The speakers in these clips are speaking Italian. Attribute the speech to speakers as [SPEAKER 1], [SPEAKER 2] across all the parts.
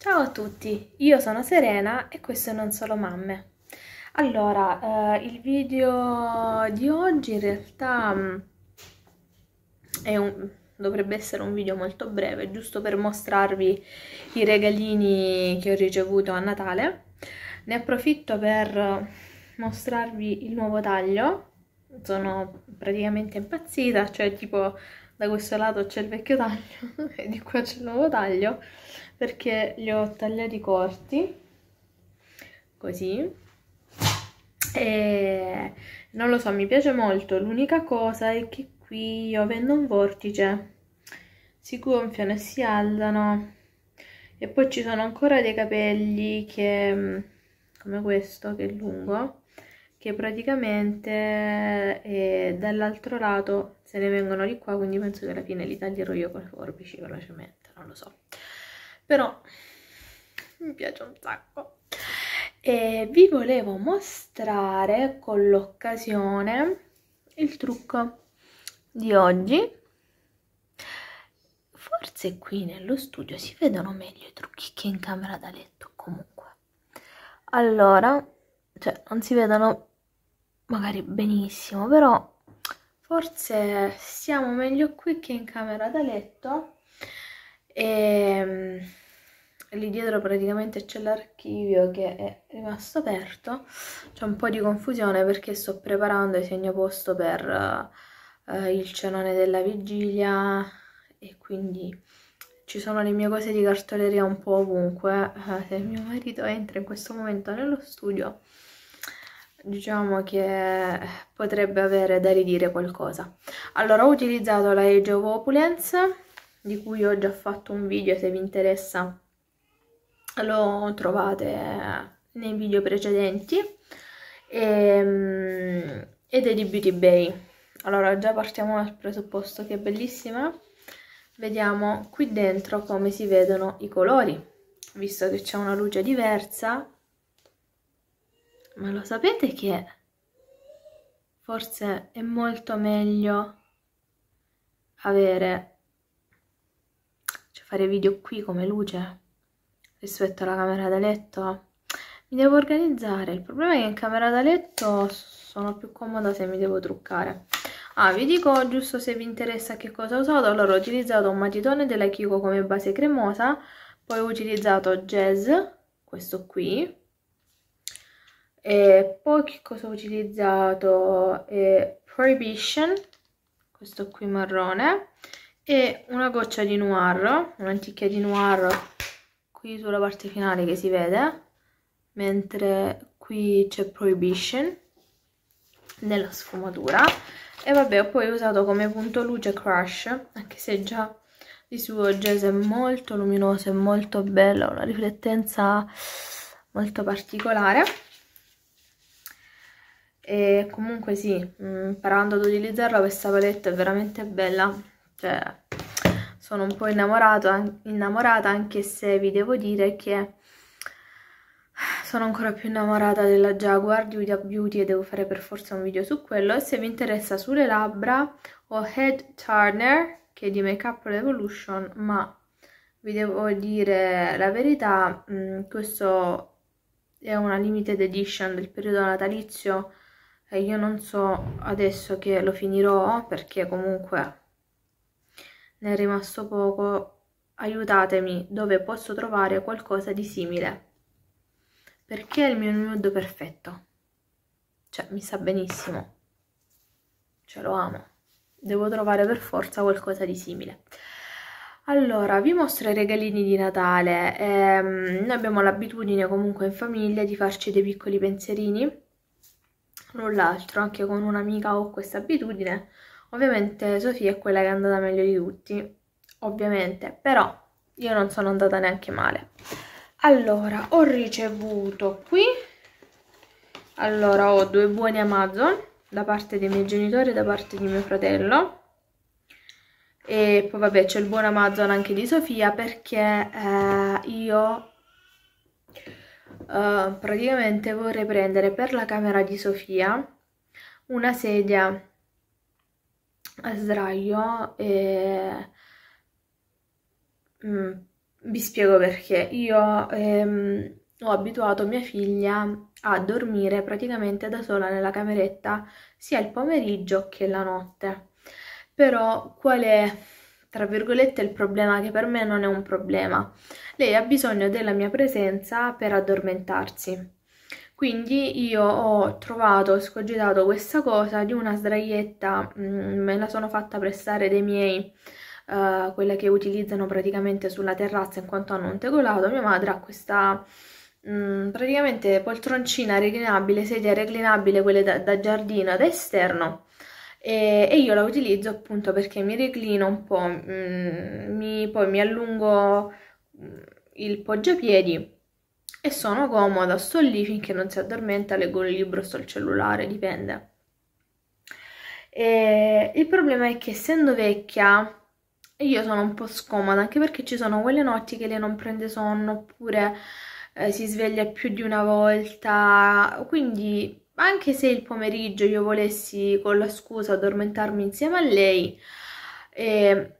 [SPEAKER 1] Ciao a tutti, io sono Serena e questo è Non Solo Mamme. Allora, eh, il video di oggi in realtà mm, un, dovrebbe essere un video molto breve, giusto per mostrarvi i regalini che ho ricevuto a Natale. Ne approfitto per mostrarvi il nuovo taglio, sono praticamente impazzita, cioè tipo da questo lato c'è il vecchio taglio e di qua c'è il nuovo taglio perché li ho tagliati corti così. E non lo so mi piace molto. L'unica cosa è che qui io avendo un vortice. Si gonfiano e si alzano e poi ci sono ancora dei capelli che come questo che è lungo che praticamente eh, dall'altro lato se ne vengono di qua quindi penso che alla fine li taglierò io con le forbici velocemente non lo so però mi piace un sacco. E vi volevo mostrare con l'occasione il trucco di oggi. Forse qui nello studio si vedono meglio i trucchi che in camera da letto comunque. Allora cioè non si vedono magari benissimo, però forse stiamo meglio qui che in camera da letto e ehm, lì dietro praticamente c'è l'archivio che è rimasto aperto. C'è un po' di confusione perché sto preparando il segno posto per uh, il cenone della vigilia e quindi ci sono le mie cose di cartoleria un po' ovunque. Uh, se mio marito entra in questo momento nello studio diciamo che potrebbe avere da ridire qualcosa. Allora, ho utilizzato la Age of Opulence, di cui ho già fatto un video, se vi interessa lo trovate nei video precedenti, e, ehm, ed è di Beauty Bay. Allora, già partiamo dal presupposto che è bellissima. Vediamo qui dentro come si vedono i colori, visto che c'è una luce diversa ma lo sapete che forse è molto meglio avere, fare video qui come luce rispetto alla camera da letto? Mi devo organizzare, il problema è che in camera da letto sono più comoda se mi devo truccare. Ah, vi dico giusto se vi interessa che cosa ho usato, allora ho utilizzato un matitone della Kiko come base cremosa, poi ho utilizzato Jazz, questo qui, e poi che cosa ho utilizzato? E Prohibition, questo qui marrone, e una goccia di noir, un'anticchia di noir qui sulla parte finale che si vede, mentre qui c'è Prohibition nella sfumatura. E vabbè, ho poi usato come punto luce Crush, anche se già di suo jazz è molto luminoso e molto bello, una riflettenza molto particolare e comunque sì, imparando ad utilizzarla questa palette è veramente bella, cioè sono un po' innamorato, innamorata anche se vi devo dire che sono ancora più innamorata della Jaguar di Udia Beauty e devo fare per forza un video su quello. E se vi interessa sulle labbra ho Head Turner che è di Makeup Revolution ma vi devo dire la verità, mh, mm, questo è una limited edition del periodo natalizio e io non so adesso che lo finirò perché comunque ne è rimasto poco. Aiutatemi dove posso trovare qualcosa di simile. Perché è il mio nude perfetto? Cioè mi sa benissimo. Ce lo amo. Devo trovare per forza qualcosa di simile. Allora, vi mostro i regalini di Natale. Eh, noi abbiamo l'abitudine comunque in famiglia di farci dei piccoli pensierini null'altro, anche con un'amica ho questa abitudine. Ovviamente Sofia è quella che è andata meglio di tutti, ovviamente, però io non sono andata neanche male. Allora, ho ricevuto qui, allora ho due buoni Amazon da parte dei miei genitori e da parte di mio fratello. E poi vabbè c'è il buon Amazon anche di Sofia perché eh, io uh, praticamente vorrei prendere per la camera di Sofia una sedia a sdraio e, mm, vi spiego perché. Io ehm, ho abituato mia figlia a dormire praticamente da sola nella cameretta sia il pomeriggio che la notte. Però qual è, tra virgolette, il problema che per me non è un problema? Lei ha bisogno della mia presenza per addormentarsi. Quindi io ho trovato, ho scogitato questa cosa di una sdraietta, mm, me la sono fatta prestare dei miei, uh, quelle che utilizzano praticamente sulla terrazza in quanto hanno un tegolato. Mia madre ha questa mh, mm, praticamente poltroncina reclinabile, sedia reclinabile, quelle da, da giardino da esterno. E, io la utilizzo appunto perché mi reclino un po', mm, mi, poi mi allungo il poggiapiedi e sono comoda, sto lì finché non si addormenta, leggo il libro, sto al cellulare, dipende. E il problema è che essendo vecchia io sono un po' scomoda, anche perché ci sono quelle notti che lei non prende sonno oppure eh, si sveglia più di una volta, quindi anche se il pomeriggio io volessi con la scusa addormentarmi insieme a lei, eh,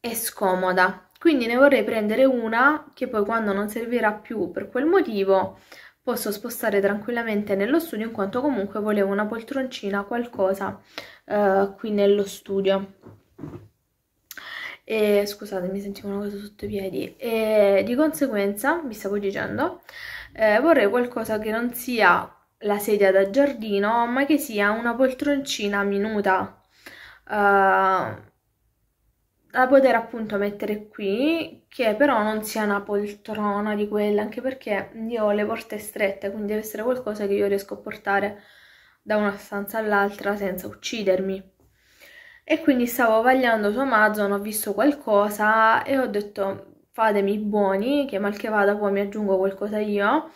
[SPEAKER 1] è scomoda. Quindi ne vorrei prendere una che poi quando non servirà più per quel motivo posso spostare tranquillamente nello studio in quanto comunque volevo una poltroncina, qualcosa eh, qui nello studio. E scusate, mi sentivo una cosa sotto i piedi. E di conseguenza, vi stavo dicendo, eh, vorrei qualcosa che non sia la sedia da giardino, ma che sia una poltroncina minuta. Uh, da poter appunto mettere qui, che però non sia una poltrona di quella, anche perché io ho le porte strette, quindi deve essere qualcosa che io riesco a portare da una stanza all'altra senza uccidermi. E quindi stavo vagliando su Amazon, ho visto qualcosa e ho detto fatemi buoni, che mal che vada poi mi aggiungo qualcosa io,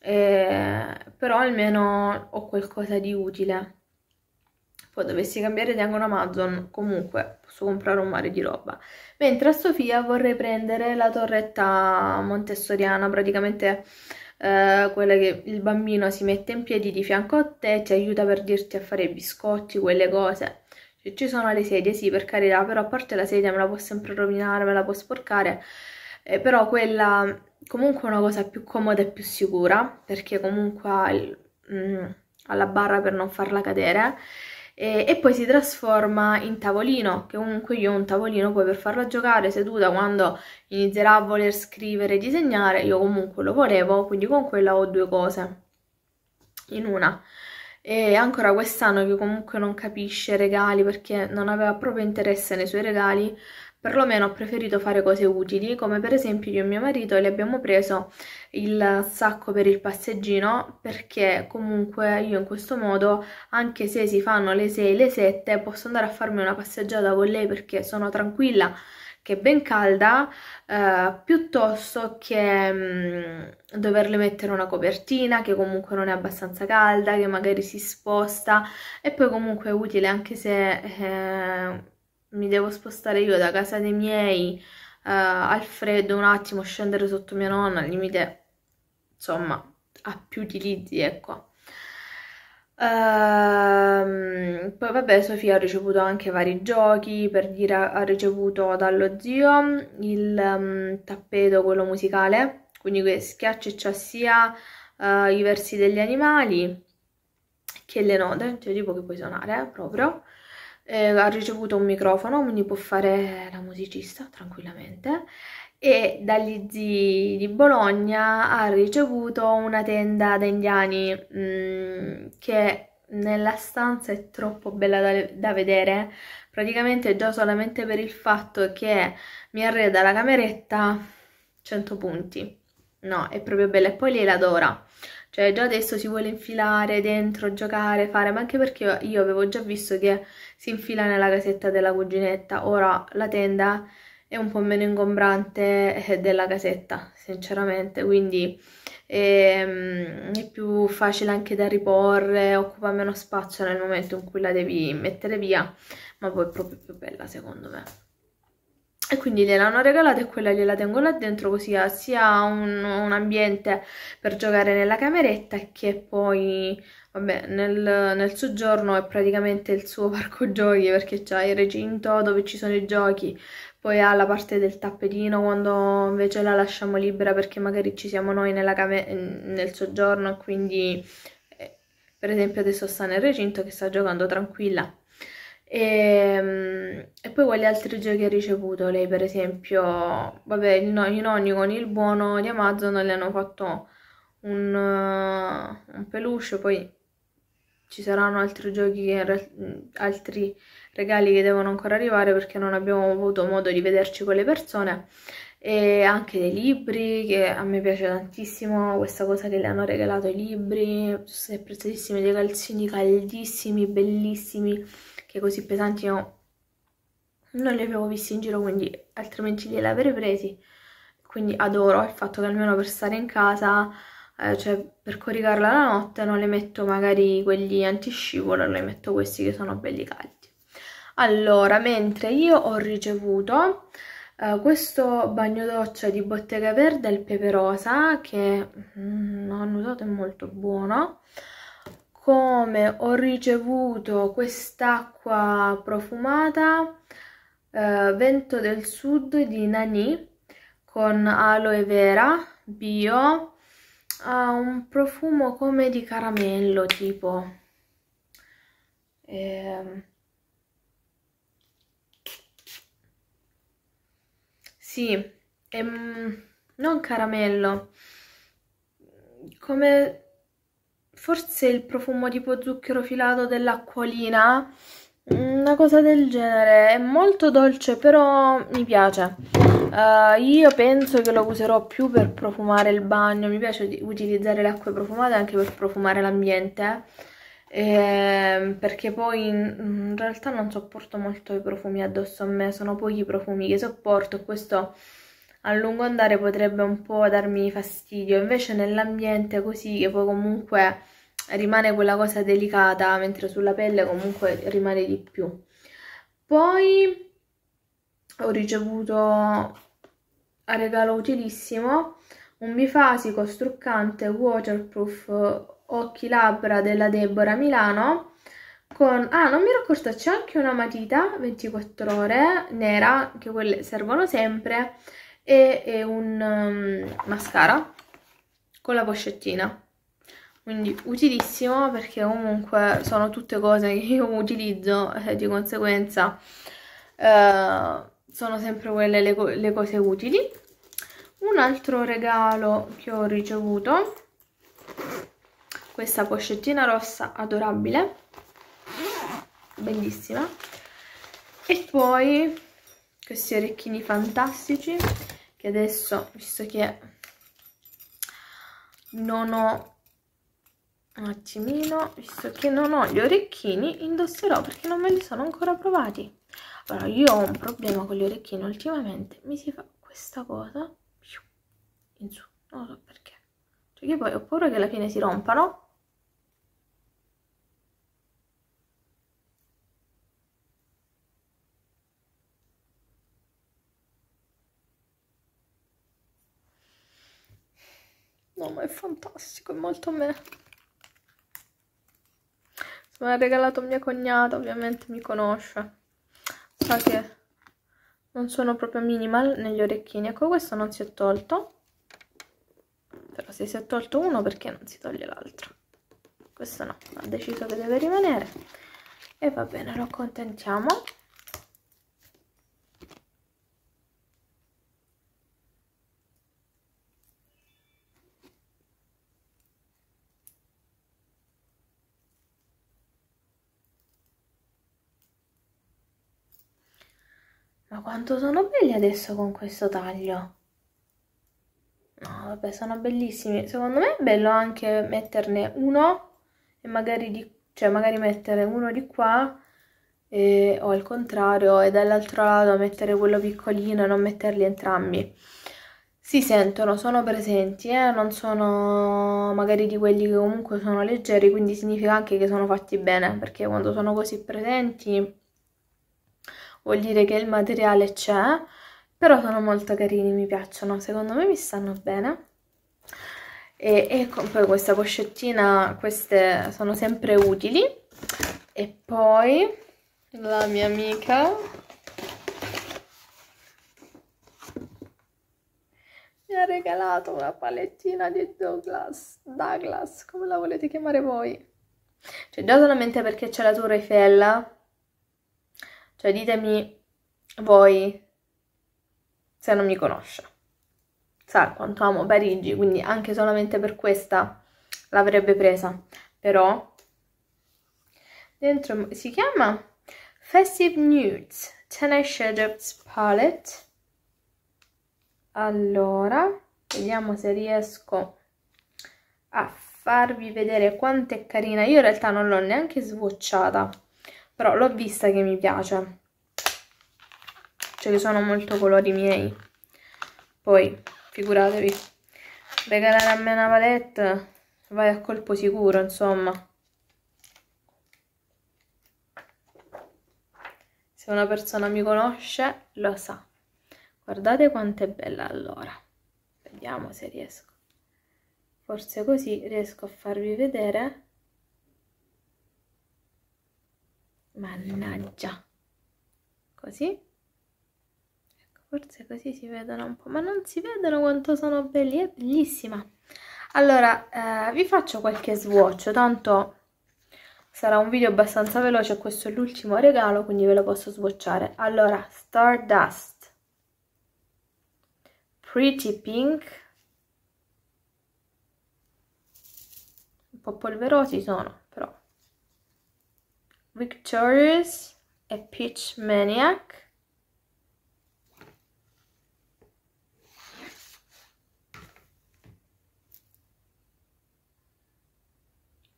[SPEAKER 1] eh, però almeno ho qualcosa di utile. Poi dovessi cambiare idea con Amazon, comunque posso comprare un mare di roba. Mentre a Sofia vorrei prendere la torretta montessoriana, praticamente eh, quella che il bambino si mette in piedi di fianco a te, ti aiuta per dirti a fare i biscotti, quelle cose. Cioè, ci sono le sedie, sì, per carità, però a parte la sedia me la può sempre rovinare, me la può sporcare, eh, però quella comunque è una cosa più comoda e più sicura, perché comunque ha, il, mm, ha la barra per non farla cadere e, e, poi si trasforma in tavolino, che comunque io ho un tavolino poi per farla giocare seduta quando inizierà a voler scrivere e disegnare, io comunque lo volevo, quindi con quella ho due cose in una. E ancora quest'anno che comunque non capisce regali perché non aveva proprio interesse nei suoi regali, perlomeno ho preferito fare cose utili, come per esempio io e mio marito le abbiamo preso il sacco per il passeggino perché comunque io in questo modo, anche se si fanno le 6, le 7, posso andare a farmi una passeggiata con lei perché sono tranquilla che è ben calda, eh, piuttosto che mh, mm, doverle mettere una copertina che comunque non è abbastanza calda, che magari si sposta e poi comunque è utile anche se eh, mi devo spostare io da casa dei miei uh, al freddo un attimo, scendere sotto mia nonna, al limite, insomma, ha più utilizzi, ecco. Uh, poi vabbè Sofia ha ricevuto anche vari giochi, per dire ha ricevuto dallo zio il um, tappeto, quello musicale, quindi schiaccia e c'ha sia uh, i versi degli animali che le note, cioè tipo che puoi suonare eh, proprio, eh, ha ricevuto un microfono, quindi può fare la musicista tranquillamente. E dagli zii di Bologna ha ricevuto una tenda da indiani mh, mm, che nella stanza è troppo bella da, da, vedere. Praticamente già solamente per il fatto che mi arreda la cameretta 100 punti. No è proprio bella. E poi lei l'adora cioè già adesso si vuole infilare dentro, giocare, fare, ma anche perché io avevo già visto che si infila nella casetta della cuginetta, ora la tenda è un po' meno ingombrante eh, della casetta, sinceramente, quindi ehm, è più facile anche da riporre, occupa meno spazio nel momento in cui la devi mettere via, ma poi è proprio più bella secondo me e quindi gliel'hanno regalata e quella gliela tengo là dentro così ha sia un, un ambiente per giocare nella cameretta che poi vabbè nel, nel soggiorno è praticamente il suo parco giochi perché c'ha il recinto dove ci sono i giochi poi ha la parte del tappetino quando invece la lasciamo libera perché magari ci siamo noi nel soggiorno quindi eh, per esempio adesso sta nel recinto che sta giocando tranquilla e, ehm, e, poi quali altri giochi ha ricevuto? Lei per esempio vabbè i, no, i nonni con il buono di Amazon le hanno fatto un, uh, un peluche poi ci saranno altri giochi, altri regali che devono ancora arrivare perché non abbiamo avuto modo di vederci con le persone. E anche dei libri che a me piace tantissimo questa cosa che le hanno regalato i libri sono preziosissimi dei calzini caldissimi bellissimi che così pesanti io non li avevo visti in giro quindi altrimenti li avrei presi. Quindi adoro il fatto che almeno per stare in casa eh, cioè per coricarla la notte non le metto magari quelli antiscivolo le metto questi che sono belli caldi. Allora, mentre io ho ricevuto uh, questo bagno doccia di Bottega Verde al pepe rosa che mm, hanno usato è molto buono come ho ricevuto quest'acqua profumata uh, Vento del Sud di Nani con aloe vera bio ha un profumo come di caramello tipo. Eh, Sì, ehm, non caramello, come forse il profumo tipo zucchero filato dell'acquolina, una cosa del genere, è molto dolce però mi piace. Uh, io penso che lo userò più per profumare il bagno, mi piace utilizzare le acque profumate anche per profumare l'ambiente eh, perché poi in, in, realtà non sopporto molto i profumi addosso a me, sono pochi i profumi che sopporto e questo a lungo andare potrebbe un po' darmi fastidio, invece nell'ambiente così che poi comunque rimane quella cosa delicata, mentre sulla pelle comunque rimane di più. Poi ho ricevuto a regalo utilissimo un bifasico struccante waterproof occhi labbra della Deborah Milano con, ah non mi ero accorta, c'è anche una matita 24 ore nera, che quelle servono sempre, e, e un um, mascara con la pochettina. Quindi utilissimo perché comunque sono tutte cose che io utilizzo e di conseguenza eh, sono sempre quelle le, le cose utili. Un altro regalo che ho ricevuto questa pochettina rossa adorabile bellissima e poi questi orecchini fantastici che adesso visto che non ho un attimino visto che non ho gli orecchini indosserò perché non me li sono ancora provati. Allora io ho un problema con gli orecchini. Ultimamente mi si fa questa cosa in su. Non so perché. Cioè che poi ho paura che alla fine si rompano. No, ma è fantastico, è molto me. Me l'ha regalato mia cognata, ovviamente mi conosce. Sa che non sono proprio minimal negli orecchini. Ecco, questo non si è tolto. Però se si è tolto uno, perché non si toglie l'altro? Questo no, ha deciso che deve rimanere. E va bene, lo accontentiamo. Quanto sono belli adesso con questo taglio. No, vabbè, sono bellissimi. Secondo me è bello anche metterne uno e magari, di, cioè magari mettere uno di qua e, o al contrario e dall'altro lato mettere quello piccolino e non metterli entrambi. Si sentono, sono presenti, eh? non sono magari di quelli che comunque sono leggeri, quindi significa anche che sono fatti bene, perché quando sono così presenti vuol dire che il materiale c'è, però sono molto carini, mi piacciono, secondo me mi stanno bene. E, e poi questa pochettina, queste sono sempre utili. E poi la mia amica mi ha regalato una palettina di Douglas, Douglas, come la volete chiamare voi? Cioè già solamente perché c'è la Tour Eiffel, cioè ditemi voi se non mi conosce. Sa quanto amo Parigi, quindi anche solamente per questa l'avrebbe presa. Però dentro si chiama Festive Nudes Tennis Shaders Palette. Allora, vediamo se riesco a farvi vedere quanto è carina. Io in realtà non l'ho neanche swatchata, però l'ho vista che mi piace. Cioè che sono molto colori miei. Poi, figuratevi, regalare a me una palette vai a colpo sicuro, insomma. Se una persona mi conosce, lo sa. Guardate quanto è bella allora. Vediamo se riesco forse così riesco a farvi vedere mannaggia. Così? Ecco forse così si vedono un po' ma non si vedono quanto sono belli è bellissima. Allora eh, vi faccio qualche swatch. Tanto sarà un video abbastanza veloce questo è l'ultimo regalo quindi ve lo posso swatchare. Allora Stardust. Pretty Pink. Po' polverosi sono. Victorious e Peach Maniac.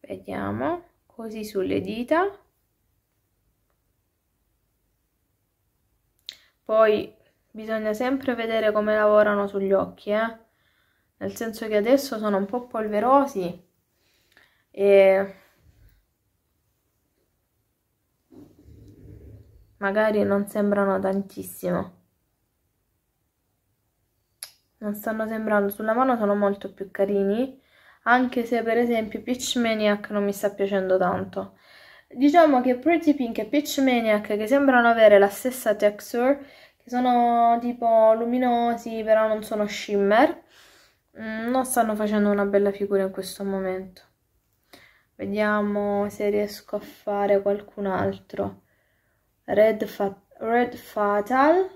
[SPEAKER 1] Vediamo, così sulle dita. Poi bisogna sempre vedere come lavorano sugli occhi, eh? Nel senso che adesso sono un po' polverosi e magari non sembrano tantissimo. Non stanno sembrando. Sulla mano sono molto più carini anche se per esempio Peach Maniac non mi sta piacendo tanto. Diciamo che Pretty Pink e Peach Maniac che sembrano avere la stessa texture che sono tipo luminosi però non sono shimmer mm, non stanno facendo una bella figura in questo momento. Vediamo se riesco a fare qualcun altro. Red, Fa Red Fatal.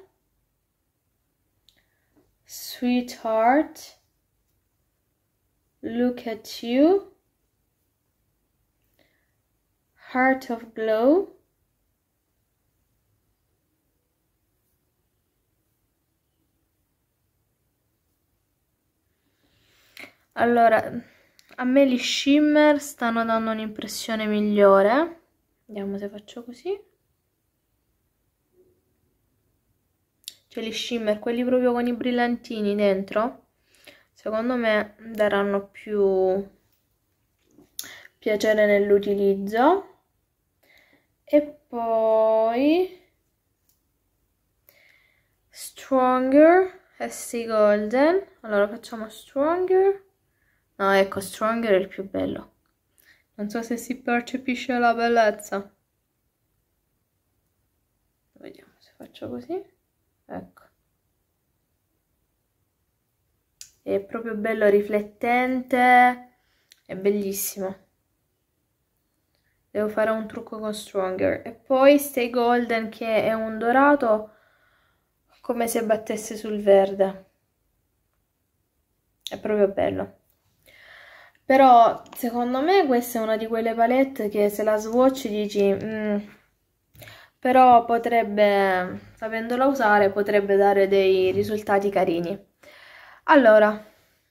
[SPEAKER 1] Sweetheart. Look at you. Heart of Glow. Allora, a me gli shimmer stanno dando un'impressione migliore vediamo se faccio così cioè gli shimmer quelli proprio con i brillantini dentro secondo me daranno più piacere nell'utilizzo e poi stronger SC golden allora facciamo stronger No, ecco, Stronger è il più bello. Non so se si percepisce la bellezza. Vediamo se faccio così. Ecco. È proprio bello riflettente. È bellissimo. Devo fare un trucco con Stronger. E poi Stay Golden che è un dorato come se battesse sul verde. È proprio bello. Però secondo me questa è una di quelle palette che se la swatch dici... Mm, però potrebbe, sapendola usare, potrebbe dare dei risultati carini. Allora,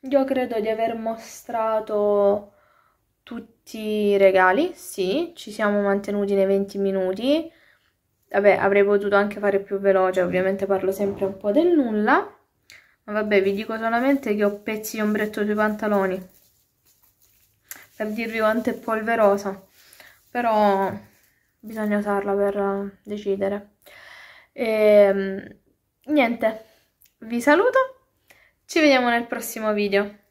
[SPEAKER 1] io credo di aver mostrato tutti i regali, sì, ci siamo mantenuti nei 20 minuti. Vabbè, avrei potuto anche fare più veloce, ovviamente parlo sempre un po' del nulla. Ma vabbè, vi dico solamente che ho pezzi di ombretto sui pantaloni per dirvi quanto è polverosa però bisogna usarla per decidere. E, ehm, niente vi saluto ci vediamo nel prossimo video